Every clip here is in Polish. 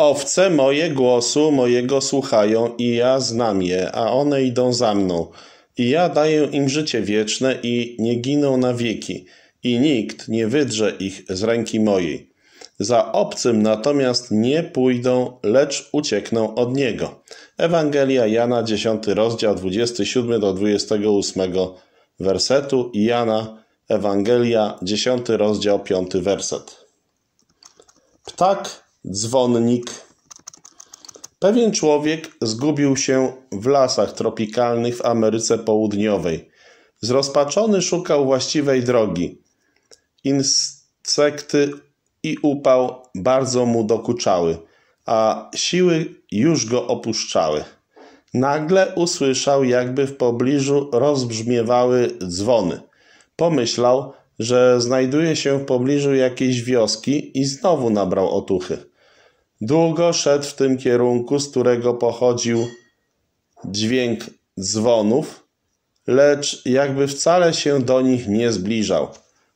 Owce moje głosu mojego słuchają i ja znam je, a one idą za mną. I ja daję im życie wieczne i nie giną na wieki, i nikt nie wydrze ich z ręki mojej. Za obcym natomiast nie pójdą, lecz uciekną od niego. Ewangelia Jana, 10 rozdział, 27 do 28 wersetu Jana, Ewangelia, 10 rozdział, 5 werset. Ptak, dzwonnik. Pewien człowiek zgubił się w lasach tropikalnych w Ameryce Południowej. Zrozpaczony szukał właściwej drogi. Insekty i upał bardzo mu dokuczały, a siły już go opuszczały. Nagle usłyszał, jakby w pobliżu rozbrzmiewały dzwony. Pomyślał, że znajduje się w pobliżu jakiejś wioski i znowu nabrał otuchy. Długo szedł w tym kierunku, z którego pochodził dźwięk dzwonów, lecz jakby wcale się do nich nie zbliżał.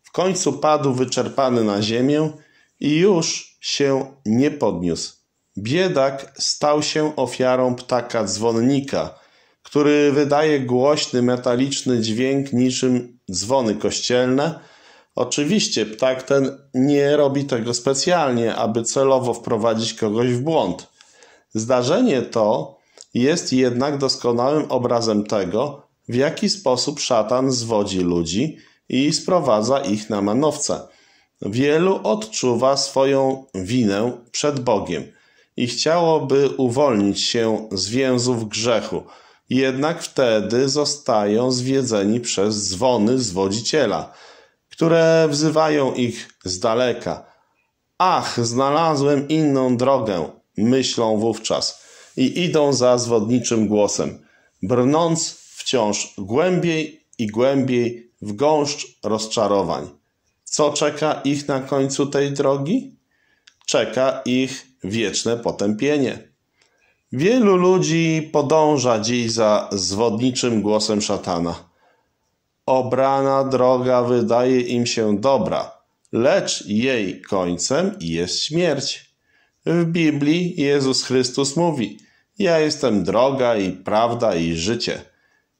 W końcu padł wyczerpany na ziemię i już się nie podniósł. Biedak stał się ofiarą ptaka dzwonnika, który wydaje głośny metaliczny dźwięk niczym dzwony kościelne. Oczywiście ptak ten nie robi tego specjalnie, aby celowo wprowadzić kogoś w błąd. Zdarzenie to jest jednak doskonałym obrazem tego, w jaki sposób szatan zwodzi ludzi i sprowadza ich na manowce. Wielu odczuwa swoją winę przed Bogiem i chciałoby uwolnić się z więzów grzechu, jednak wtedy zostają zwiedzeni przez dzwony zwodziciela, które wzywają ich z daleka. Ach, znalazłem inną drogę, myślą wówczas i idą za zwodniczym głosem, brnąc wciąż głębiej i głębiej w gąszcz rozczarowań. Co czeka ich na końcu tej drogi? Czeka ich wieczne potępienie. Wielu ludzi podąża dziś za zwodniczym głosem szatana. Obrana droga wydaje im się dobra, lecz jej końcem jest śmierć. W Biblii Jezus Chrystus mówi: Ja jestem droga i prawda i życie.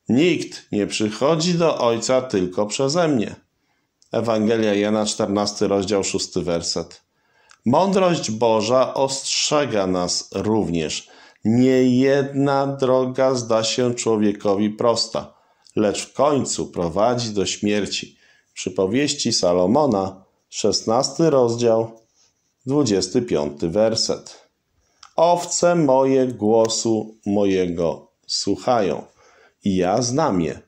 Nikt nie przychodzi do Ojca tylko przeze mnie. Ewangelia Jana, 14 rozdział, 6 werset. Mądrość Boża ostrzega nas również. Nie jedna droga zda się człowiekowi prosta, lecz w końcu prowadzi do śmierci. Przypowieści Salomona, 16 rozdział, 25 werset. Owce moje głosu mojego słuchają i ja znam je,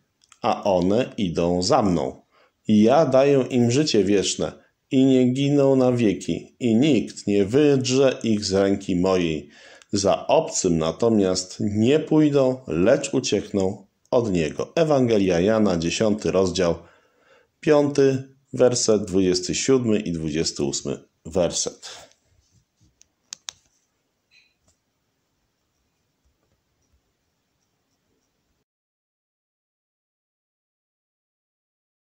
a one idą za mną. I ja daję im życie wieczne i nie giną na wieki i nikt nie wydrze ich z ręki mojej. Za obcym natomiast nie pójdą, lecz uciekną od niego. Ewangelia Jana, 10 rozdział, 5 werset, 27 i 28 werset.